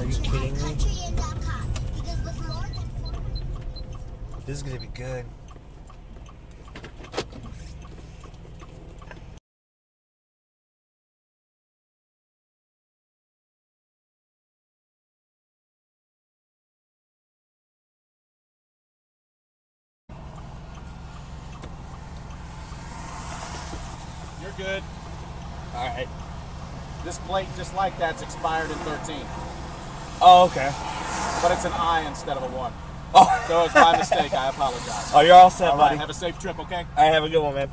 Are you kidding me? This is gonna be good. You're good. All right. This plate, just like that's expired in 13. Oh, okay. but it's an I instead of a one. Oh, So it's my mistake. I apologize. oh, you're all set, All right, buddy. have a safe trip, okay? I have a good one, man.